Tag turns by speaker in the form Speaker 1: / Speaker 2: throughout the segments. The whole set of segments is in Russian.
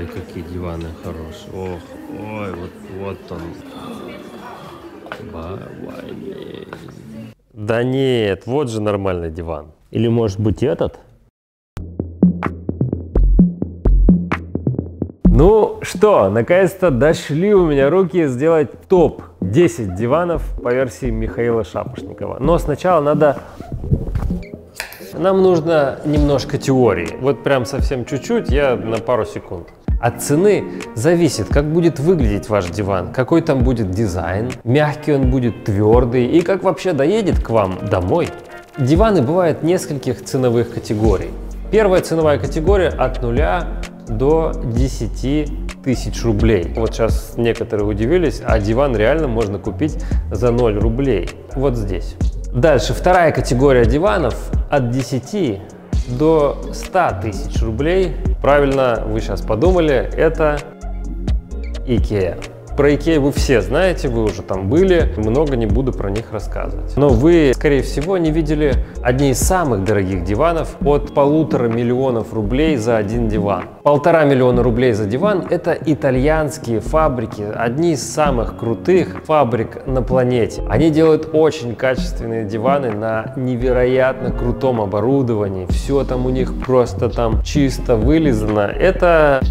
Speaker 1: Ой, какие диваны хорошие. Ох, ой, вот, вот он. Да нет, вот же нормальный диван. Или может быть этот? Ну что, наконец-то дошли у меня руки сделать топ 10 диванов по версии Михаила Шапошникова. Но сначала надо... Нам нужно немножко теории. Вот прям совсем чуть-чуть, я на пару секунд. От цены зависит, как будет выглядеть ваш диван, какой там будет дизайн, мягкий он будет, твердый и как вообще доедет к вам домой. Диваны бывают нескольких ценовых категорий. Первая ценовая категория от нуля до 10 тысяч рублей. Вот сейчас некоторые удивились, а диван реально можно купить за 0 рублей. Вот здесь. Дальше вторая категория диванов от 10 до 100 тысяч рублей. Правильно вы сейчас подумали, это IKEA. Про Икеи вы все знаете, вы уже там были, много не буду про них рассказывать. Но вы, скорее всего, не видели одни из самых дорогих диванов от полутора миллионов рублей за один диван. Полтора миллиона рублей за диван – это итальянские фабрики, одни из самых крутых фабрик на планете. Они делают очень качественные диваны на невероятно крутом оборудовании. Все там у них просто там чисто вылизано. Это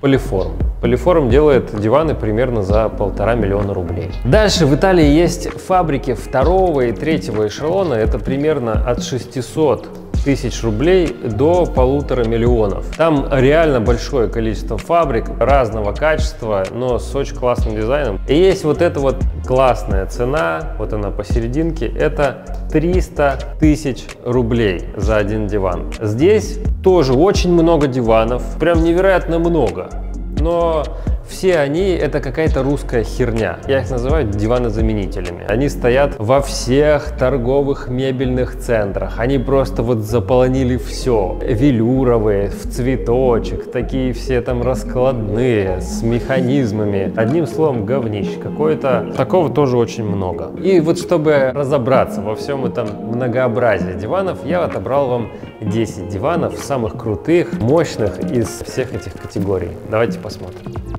Speaker 1: Полиформ. Полиформ делает диваны примерно за полтора миллиона рублей. Дальше в Италии есть фабрики второго и третьего эшелона. Это примерно от 600 тысяч рублей до полутора миллионов. Там реально большое количество фабрик разного качества, но с очень классным дизайном. И есть вот эта вот классная цена, вот она посерединке, это 300 тысяч рублей за один диван. Здесь тоже очень много диванов, прям невероятно много. Но все они это какая-то русская херня. Я их называю диванозаменителями. Они стоят во всех торговых мебельных центрах. Они просто вот заполонили все. Велюровые, в цветочек, такие все там раскладные, с механизмами. Одним словом, говнище какое-то. Такого тоже очень много. И вот чтобы разобраться во всем этом многообразии диванов, я отобрал вам 10 диванов самых крутых, мощных из всех этих категорий. Давайте посмотрим.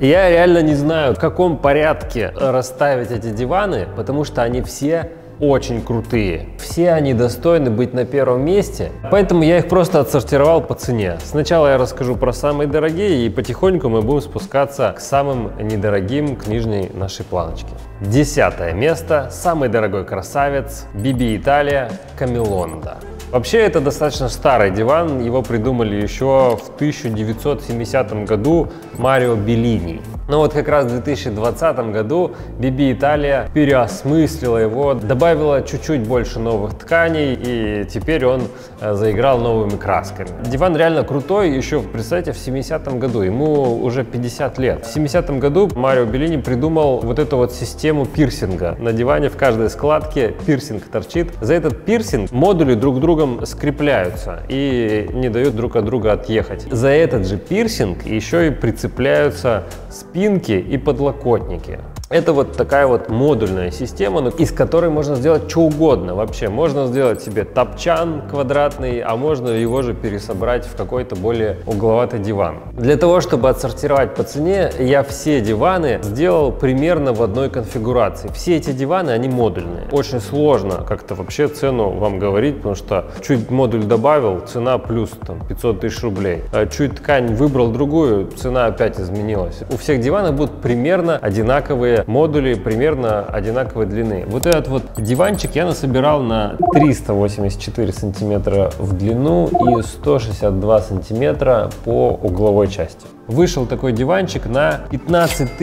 Speaker 1: Я реально не знаю, в каком порядке расставить эти диваны, потому что они все очень крутые. Все они достойны быть на первом месте, поэтому я их просто отсортировал по цене. Сначала я расскажу про самые дорогие и потихоньку мы будем спускаться к самым недорогим к нижней нашей планочке. Десятое место. Самый дорогой красавец. Биби Италия Камелонда. Вообще это достаточно старый диван, его придумали еще в 1970 году Марио Беллини. Но вот как раз в 2020 году BB Италия переосмыслила его, добавила чуть-чуть больше новых тканей, и теперь он э, заиграл новыми красками. Диван реально крутой, еще, представьте, в 70-м году, ему уже 50 лет. В 70-м году Марио Беллини придумал вот эту вот систему пирсинга. На диване в каждой складке пирсинг торчит. За этот пирсинг модули друг другом скрепляются и не дают друг от друга отъехать. За этот же пирсинг еще и прицепляются спинки спинки и подлокотники. Это вот такая вот модульная система, ну, из которой можно сделать что угодно вообще. Можно сделать себе топчан квадратный, а можно его же пересобрать в какой-то более угловатый диван. Для того, чтобы отсортировать по цене, я все диваны сделал примерно в одной конфигурации. Все эти диваны, они модульные. Очень сложно как-то вообще цену вам говорить, потому что чуть модуль добавил, цена плюс там 500 тысяч рублей. А чуть ткань выбрал другую, цена опять изменилась. У всех диванов будут примерно одинаковые модули примерно одинаковой длины. Вот этот вот диванчик я насобирал на 384 сантиметра в длину и 162 сантиметра по угловой части. Вышел такой диванчик на 15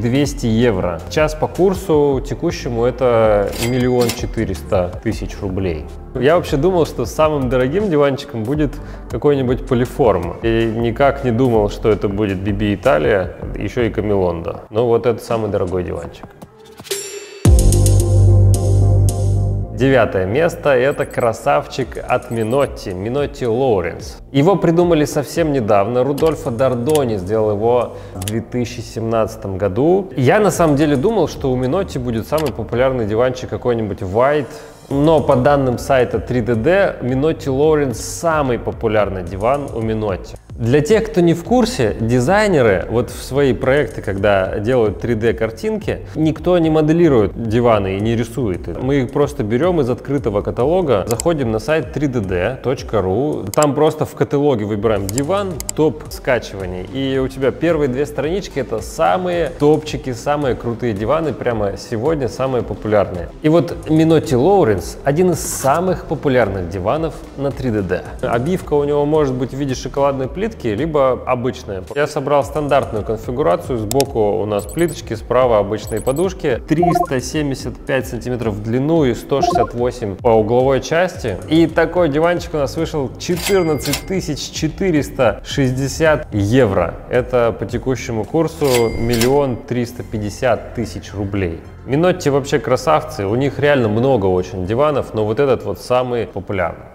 Speaker 1: 200 евро. Сейчас по курсу текущему это миллион четыреста тысяч рублей. Я вообще думал, что самым дорогим диванчиком будет какой-нибудь полиформ. И никак не думал, что это будет BB Италия, еще и Камелонда. Но вот это самый дорогой диванчик. Девятое место – это красавчик от Минотти, Минотти Лоуренс. Его придумали совсем недавно, Рудольфо Дардони сделал его в 2017 году. Я на самом деле думал, что у Минотти будет самый популярный диванчик какой-нибудь White Но по данным сайта 3DD, Minotti Lawrence самый популярный диван у Minotti. Для тех, кто не в курсе, дизайнеры вот в свои проекты, когда делают 3D-картинки, никто не моделирует диваны и не рисует. Мы их просто берем из открытого каталога, заходим на сайт 3dd.ru, там просто в каталоге выбираем диван, топ скачиваний, и у тебя первые две странички это самые топчики, самые крутые диваны, прямо сегодня самые популярные. И вот Minotti Lawrence один из самых популярных диванов на 3DD. Обивка у него может быть в виде шоколадной плитки, плитки, либо обычные. Я собрал стандартную конфигурацию. Сбоку у нас плиточки, справа обычные подушки. 375 сантиметров в длину и 168 по угловой части. И такой диванчик у нас вышел 14 460 евро. Это по текущему курсу миллион триста пятьдесят тысяч рублей. Минотти вообще красавцы, у них реально много очень диванов, но вот этот вот самый популярный.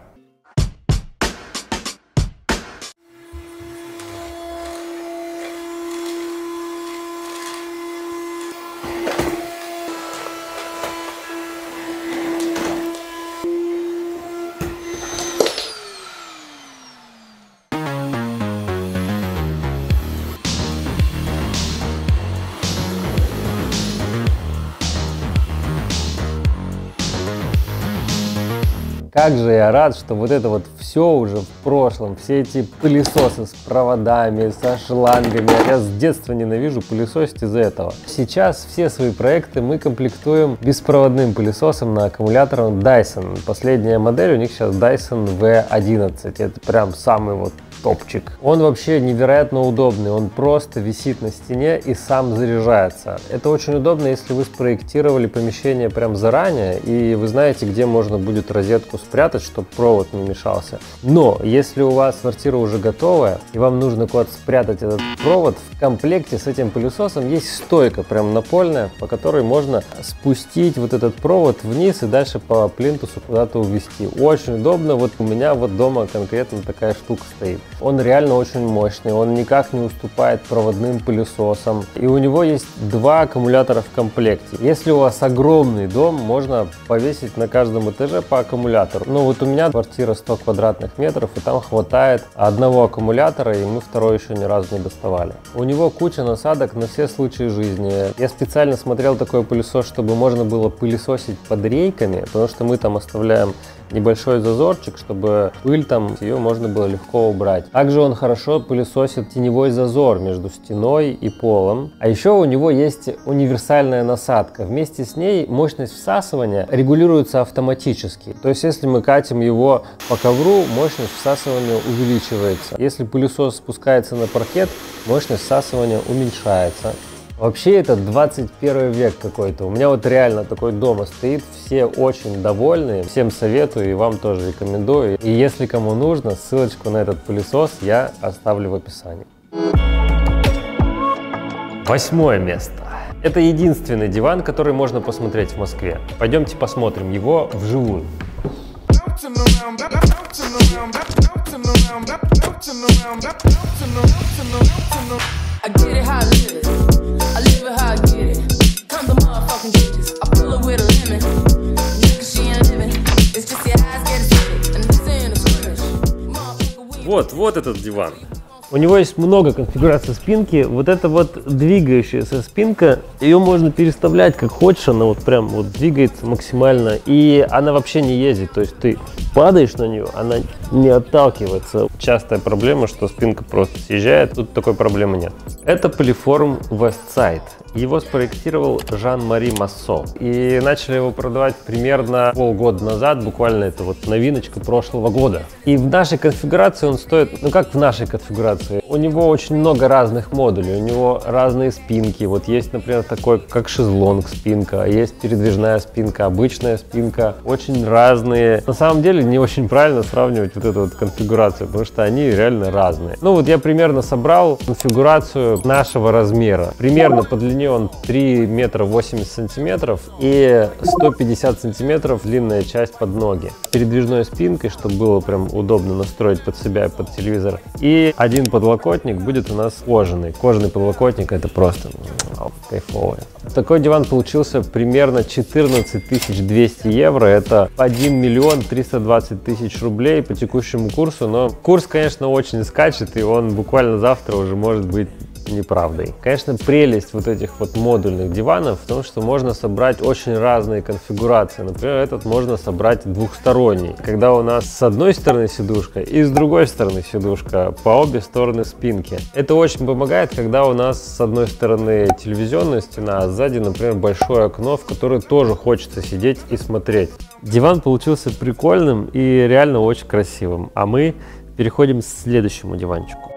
Speaker 1: Как же я рад, что вот это вот все уже в прошлом. Все эти пылесосы с проводами, со шлангами. Я с детства ненавижу пылесосить из-за этого. Сейчас все свои проекты мы комплектуем беспроводным пылесосом на аккумулятором Dyson. Последняя модель у них сейчас Dyson V11. Это прям самый вот топчик. Он вообще невероятно удобный, он просто висит на стене и сам заряжается. Это очень удобно, если вы спроектировали помещение прям заранее, и вы знаете, где можно будет розетку спрятать, чтобы провод не мешался. Но если у вас квартира уже готовая, и вам нужно куда-то спрятать этот провод, в комплекте с этим пылесосом есть стойка прям напольная, по которой можно спустить вот этот провод вниз и дальше по плинтусу куда-то увести. Очень удобно, вот у меня вот дома конкретно такая штука стоит. Он реально очень мощный, он никак не уступает проводным пылесосам. И у него есть два аккумулятора в комплекте. Если у вас огромный дом, можно повесить на каждом этаже по аккумулятору. Ну вот у меня квартира 100 квадратных метров, и там хватает одного аккумулятора, и мы второй еще ни разу не доставали. У него куча насадок на все случаи жизни. Я специально смотрел такой пылесос, чтобы можно было пылесосить под рейками, потому что мы там оставляем небольшой зазорчик, чтобы пыль там, ее можно было легко убрать. Также он хорошо пылесосит теневой зазор между стеной и полом. А еще у него есть универсальная насадка. Вместе с ней мощность всасывания регулируется автоматически. То есть если мы катим его по ковру, мощность всасывания увеличивается. Если пылесос спускается на паркет, мощность всасывания уменьшается. Вообще это 21 век какой-то. У меня вот реально такой дома стоит, все очень довольны, всем советую и вам тоже рекомендую. И если кому нужно, ссылочку на этот пылесос я оставлю в описании. Восьмое место. Это единственный диван, который можно посмотреть в Москве. Пойдемте посмотрим его вживую. I get it how I live it. I live it how I get it. Come the motherfucking digits. I pull it with a lemon. Nigga, she ain't living. It's just your eyes get acidic. And this ain't a scrimmage. Вот, вот этот диван. У него есть много конфигураций спинки. Вот это вот двигающаяся спинка, ее можно переставлять как хочешь, она вот прям вот двигается максимально. И она вообще не ездит, то есть ты падаешь на нее, она не отталкивается. Частая проблема, что спинка просто съезжает, тут такой проблемы нет. Это полиформ Westside. Его спроектировал Жан-Мари Массо. И начали его продавать примерно полгода назад, буквально это вот новиночка прошлого года. И в нашей конфигурации он стоит, ну как в нашей конфигурации, у него очень много разных модулей, у него разные спинки. Вот есть, например, такой, как шезлонг спинка, есть передвижная спинка, обычная спинка. Очень разные. На самом деле не очень правильно сравнивать вот эту вот конфигурацию, потому что они реально разные. Ну вот я примерно собрал конфигурацию нашего размера. Примерно по длине он 3 метра 80 сантиметров и 150 сантиметров длинная часть под ноги. Передвижной спинкой, чтобы было прям удобно настроить под себя и под телевизор. И один подлокотник будет у нас кожаный. Кожаный подлокотник это просто кайфовый. Такой диван получился примерно 14 200 евро. Это 1 миллион 320 тысяч рублей по текущему курсу. Но курс, конечно, очень скачет, и он буквально завтра уже может быть неправдой. Конечно, прелесть вот этих вот модульных диванов в том, что можно собрать очень разные конфигурации. Например, этот можно собрать двухсторонний, когда у нас с одной стороны сидушка и с другой стороны сидушка по обе стороны спинки. Это очень помогает, когда у нас с одной стороны телевизионная стена, а сзади, например, большое окно, в которое тоже хочется сидеть и смотреть. Диван получился прикольным и реально очень красивым. А мы переходим к следующему диванчику.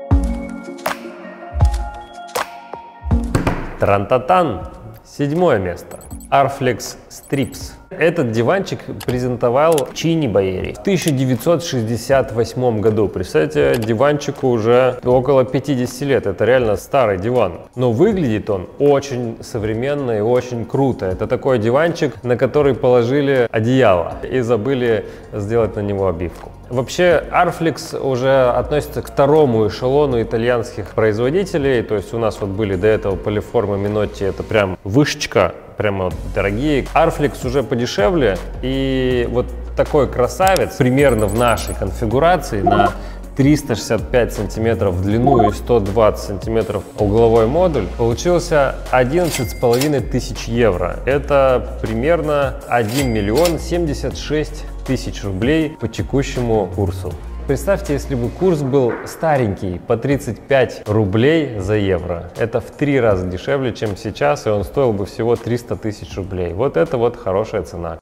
Speaker 1: Трантатан. Седьмое место. Arflex Strips. Этот диванчик презентовал Чини Баери в 1968 году. Представьте, диванчику уже около 50 лет. Это реально старый диван. Но выглядит он очень современно и очень круто. Это такой диванчик, на который положили одеяло и забыли сделать на него обивку. Вообще, Arflix уже относится к второму эшелону итальянских производителей. То есть у нас вот были до этого полиформы Минотти, это прям вышечка прямо вот дорогие. Arflix уже подешевле, и вот такой красавец примерно в нашей конфигурации на 365 сантиметров в длину и 120 сантиметров угловой модуль получился 11 с половиной тысяч евро. Это примерно 1 миллион 76 тысяч рублей по текущему курсу. Представьте, если бы курс был старенький, по 35 рублей за евро. Это в три раза дешевле, чем сейчас, и он стоил бы всего 300 тысяч рублей. Вот это вот хорошая цена.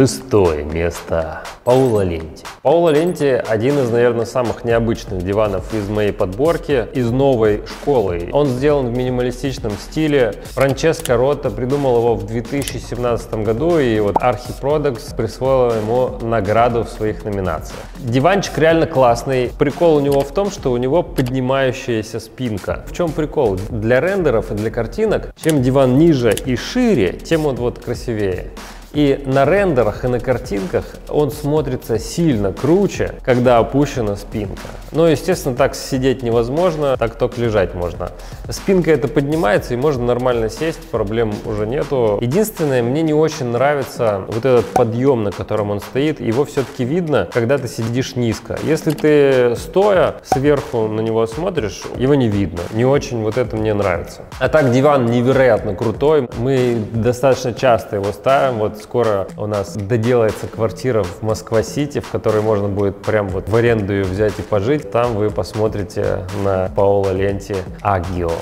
Speaker 1: Шестое место. Паула Ленти. Паула Ленти один из, наверное, самых необычных диванов из моей подборки, из новой школы. Он сделан в минималистичном стиле. Франческо Ротта придумал его в 2017 году, и вот Archi Products присвоила ему награду в своих номинациях. Диванчик реально классный. Прикол у него в том, что у него поднимающаяся спинка. В чем прикол? Для рендеров и для картинок, чем диван ниже и шире, тем он вот красивее. И на рендерах и на картинках он смотрится сильно круче, когда опущена спинка. Но, естественно, так сидеть невозможно, так только лежать можно. Спинка это поднимается и можно нормально сесть, проблем уже нету. Единственное, мне не очень нравится вот этот подъем, на котором он стоит. Его все-таки видно, когда ты сидишь низко. Если ты стоя сверху на него смотришь, его не видно. Не очень вот это мне нравится. А так диван невероятно крутой. Мы достаточно часто его ставим. Вот скоро у нас доделается квартира в Москва-Сити, в которой можно будет прям вот в аренду ее взять и пожить. Там вы посмотрите на Паоло Ленти Агио.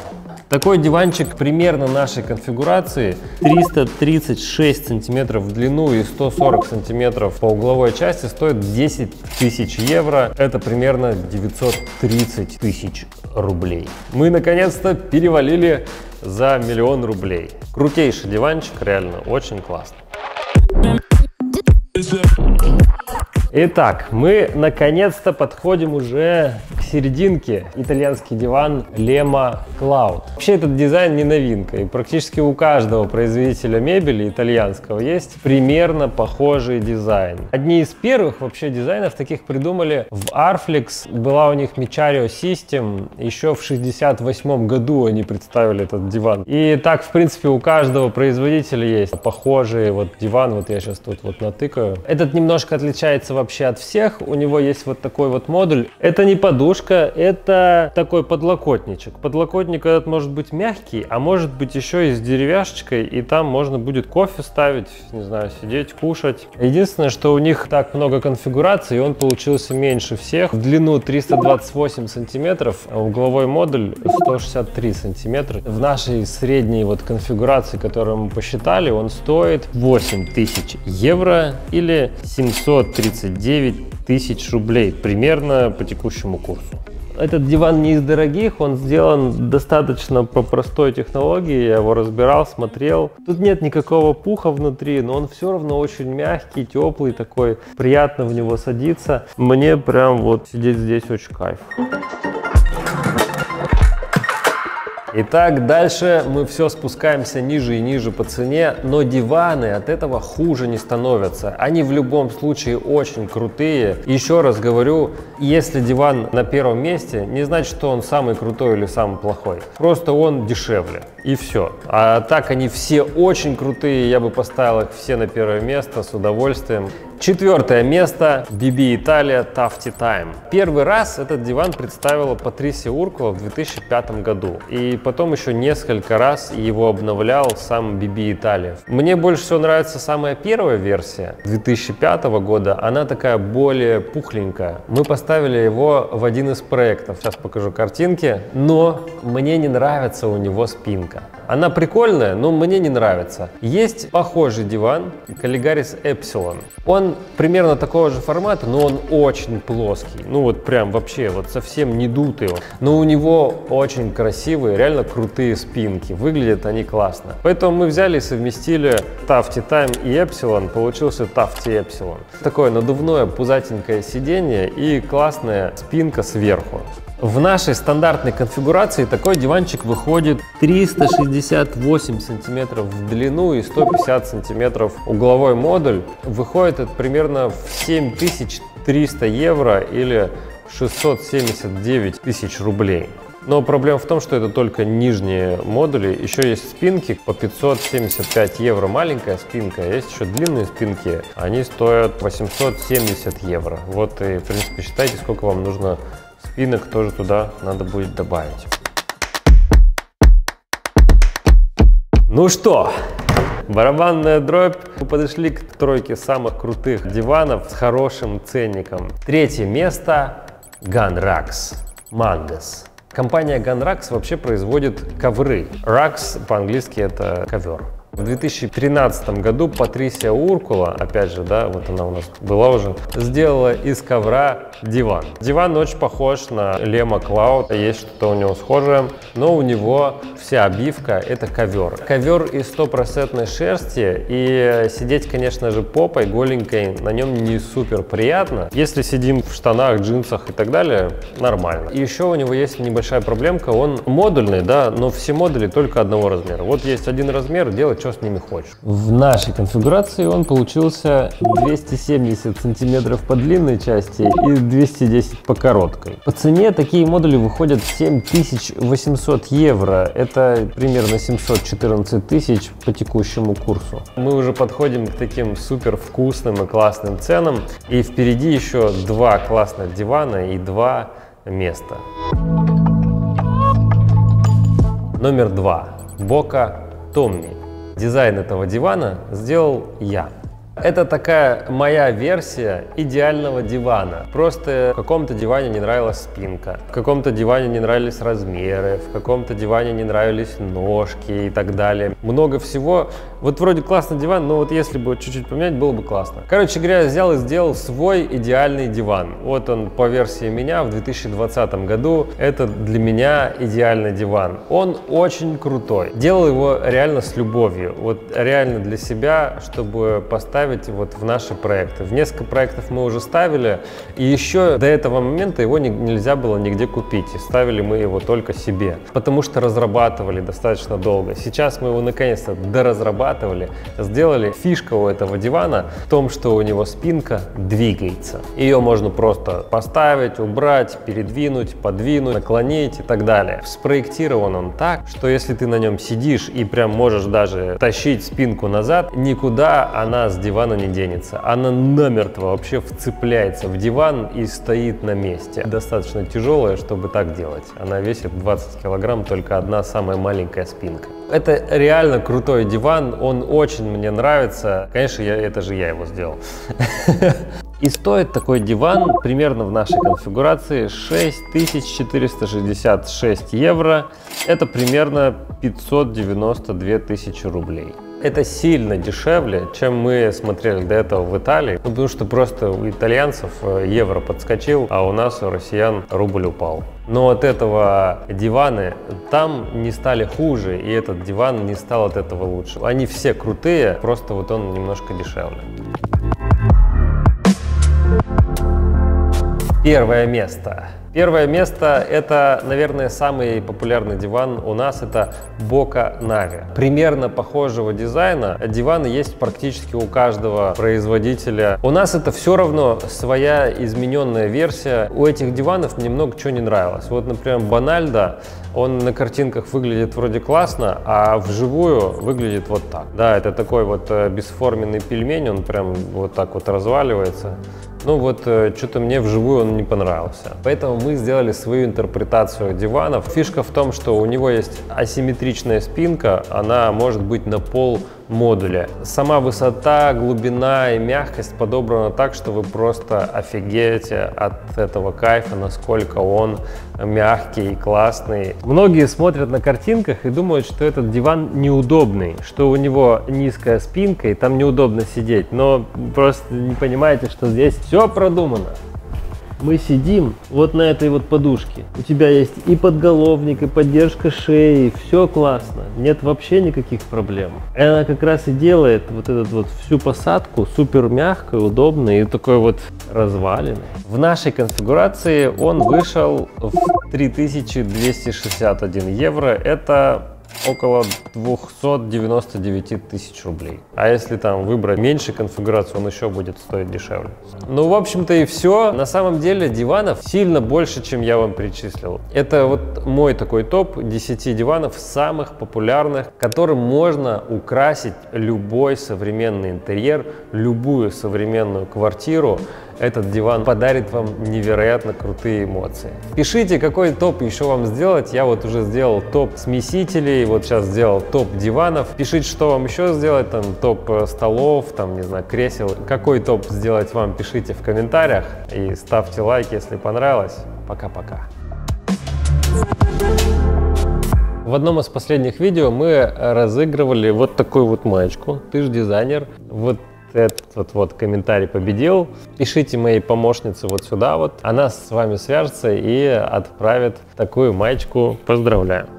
Speaker 1: Такой диванчик примерно нашей конфигурации 336 сантиметров в длину и 140 сантиметров по угловой части стоит 10 тысяч евро. Это примерно 930 тысяч рублей. Мы наконец-то перевалили за миллион рублей. Крутейший диванчик, реально очень классный. Итак, мы наконец-то подходим уже к серединке. Итальянский диван Lema Cloud. Вообще этот дизайн не новинка. И практически у каждого производителя мебели итальянского есть примерно похожий дизайн. Одни из первых вообще дизайнов таких придумали в Arflex. Была у них Michario System. Еще в 68 году они представили этот диван. И так, в принципе, у каждого производителя есть похожий вот диван. Вот я сейчас тут вот натыкаю. Этот немножко отличается вообще от всех. У него есть вот такой вот модуль. Это не подушка, это такой подлокотничек. Подлокотник этот может быть мягкий, а может быть еще и с деревяшечкой, и там можно будет кофе ставить, не знаю, сидеть, кушать. Единственное, что у них так много конфигураций, и он получился меньше всех. В длину 328 сантиметров, а угловой модуль 163 сантиметра. В нашей средней вот конфигурации, которую мы посчитали, он стоит 8000 евро или 730 29 тысяч рублей примерно по текущему курсу. Этот диван не из дорогих, он сделан достаточно по простой технологии, я его разбирал, смотрел. Тут нет никакого пуха внутри, но он все равно очень мягкий, теплый такой, приятно в него садиться. Мне прям вот сидеть здесь очень кайф. Итак, дальше мы все спускаемся ниже и ниже по цене, но диваны от этого хуже не становятся. Они в любом случае очень крутые. Еще раз говорю, если диван на первом месте, не значит, что он самый крутой или самый плохой. Просто он дешевле. И все. А так они все очень крутые, я бы поставил их все на первое место с удовольствием. Четвертое место BB Italia Tufty Time. Первый раз этот диван представила Патрисия Уркова в 2005 году. И потом еще несколько раз его обновлял сам BB Italia. Мне больше всего нравится самая первая версия 2005 года. Она такая более пухленькая. Мы поставили его в один из проектов. Сейчас покажу картинки. Но мне не нравится у него спинка. Она прикольная, но мне не нравится. Есть похожий диван Caligaris Epsilon. Он примерно такого же формата, но он очень плоский. Ну вот прям вообще вот совсем не дутый он. Но у него очень красивые, реально крутые спинки. Выглядят они классно. Поэтому мы взяли и совместили Tafty Time и Epsilon. Получился Tafty Epsilon. Такое надувное пузатенькое сиденье и классная спинка сверху. В нашей стандартной конфигурации такой диванчик выходит 368 сантиметров в длину и 150 сантиметров угловой модуль. Выходит это примерно в 7300 евро или 679 тысяч рублей. Но проблема в том, что это только нижние модули. Еще есть спинки по 575 евро. Маленькая спинка. Есть еще длинные спинки. Они стоят 870 евро. Вот и, в принципе, считайте, сколько вам нужно Спинок тоже туда надо будет добавить. Ну что, барабанная дробь. Мы подошли к тройке самых крутых диванов с хорошим ценником. Третье место – Gunrax Mangas. Компания Gunrax вообще производит ковры. Rax по-английски это ковер. В 2013 году Патрисия Уркула, опять же, да, вот она у нас была уже, сделала из ковра диван. Диван очень похож на Лема Cloud, есть что-то у него схожее, но у него вся обивка это ковер. Ковер из стопроцентной шерсти и сидеть, конечно же, попой голенькой на нем не супер приятно. Если сидим в штанах, джинсах и так далее, нормально. И еще у него есть небольшая проблемка, он модульный, да, но все модули только одного размера. Вот есть один размер, делать что с ними хочешь. В нашей конфигурации он получился 270 сантиметров по длинной части и 210 по короткой. По цене такие модули выходят 7800 евро. Это примерно 714 тысяч по текущему курсу. Мы уже подходим к таким супер вкусным и классным ценам. И впереди еще два классных дивана и два места. Номер два. Бока Томми. Дизайн этого дивана сделал я. Это такая моя версия идеального дивана. Просто в каком-то диване не нравилась спинка, в каком-то диване не нравились размеры, в каком-то диване не нравились ножки и так далее. Много всего. Вот вроде классный диван, но вот если бы чуть-чуть поменять, было бы классно. Короче говоря, взял и сделал свой идеальный диван. Вот он по версии меня в 2020 году. Это для меня идеальный диван. Он очень крутой. Делал его реально с любовью. Вот реально для себя, чтобы поставить ставить вот в наши проекты. В несколько проектов мы уже ставили, и еще до этого момента его не, нельзя было нигде купить, и ставили мы его только себе, потому что разрабатывали достаточно долго. Сейчас мы его наконец-то доразрабатывали, сделали фишка у этого дивана в том, что у него спинка двигается. Ее можно просто поставить, убрать, передвинуть, подвинуть, наклонить и так далее. Спроектирован он так, что если ты на нем сидишь и прям можешь даже тащить спинку назад, никуда она с дивана дивана не денется. Она намертво вообще вцепляется в диван и стоит на месте. Достаточно тяжелая, чтобы так делать. Она весит 20 килограмм, только одна самая маленькая спинка. Это реально крутой диван, он очень мне нравится. Конечно, я, это же я его сделал. И стоит такой диван примерно в нашей конфигурации 6466 евро. Это примерно 592 тысячи рублей. Это сильно дешевле, чем мы смотрели до этого в Италии, ну, потому что просто у итальянцев э, евро подскочил, а у нас, у россиян, рубль упал. Но от этого диваны там не стали хуже, и этот диван не стал от этого лучше. Они все крутые, просто вот он немножко дешевле. Первое место. Первое место – это, наверное, самый популярный диван у нас – это Boca Navi. Примерно похожего дизайна диваны есть практически у каждого производителя. У нас это все равно своя измененная версия. У этих диванов мне много чего не нравилось. Вот, например, Банальда, он на картинках выглядит вроде классно, а вживую выглядит вот так. Да, это такой вот э, бесформенный пельмень, он прям вот так вот разваливается. Ну вот, э, что-то мне вживую он не понравился. Поэтому мы сделали свою интерпретацию диванов. Фишка в том, что у него есть асимметричная спинка, она может быть на пол модуля. Сама высота, глубина и мягкость подобрана так, что вы просто офигеете от этого кайфа, насколько он мягкий и классный. Многие смотрят на картинках и думают, что этот диван неудобный, что у него низкая спинка и там неудобно сидеть, но просто не понимаете, что здесь все продумано мы сидим вот на этой вот подушке. У тебя есть и подголовник, и поддержка шеи, все классно, нет вообще никаких проблем. И она как раз и делает вот этот вот всю посадку супер мягкой, удобной и такой вот разваленной. В нашей конфигурации он вышел в 3261 евро. Это около 299 тысяч рублей. А если там выбрать меньше конфигурацию, он еще будет стоить дешевле. Ну, в общем-то и все. На самом деле диванов сильно больше, чем я вам перечислил. Это вот мой такой топ 10 диванов самых популярных, которым можно украсить любой современный интерьер, любую современную квартиру этот диван подарит вам невероятно крутые эмоции. Пишите, какой топ еще вам сделать. Я вот уже сделал топ смесителей, вот сейчас сделал топ диванов. Пишите, что вам еще сделать, там топ э, столов, там, не знаю, кресел. Какой топ сделать вам, пишите в комментариях и ставьте лайк, если понравилось. Пока-пока. В одном из последних видео мы разыгрывали вот такую вот маечку. Ты же дизайнер. Вот этот вот комментарий победил, пишите моей помощнице вот сюда вот. Она с вами свяжется и отправит такую маечку. Поздравляю!